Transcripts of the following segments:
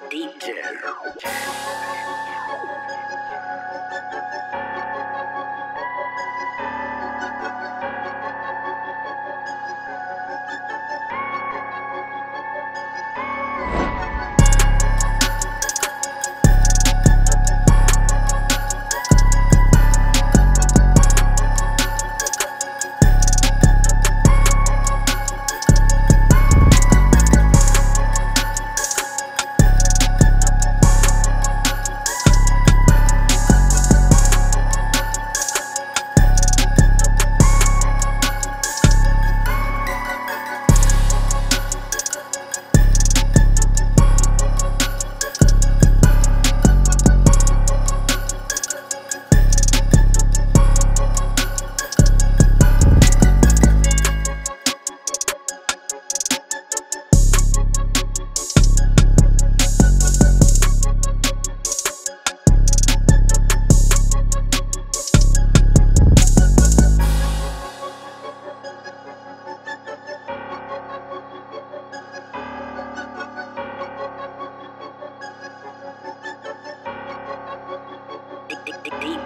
DJ.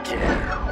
Detail.